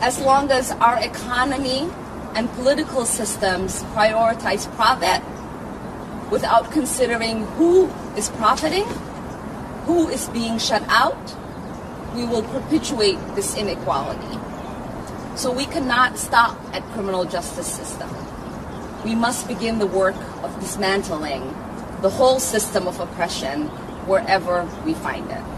as long as our economy and political systems prioritize profit without considering who is profiting, who is being shut out, we will perpetuate this inequality. So we cannot stop at criminal justice system. We must begin the work of dismantling the whole system of oppression wherever we find it.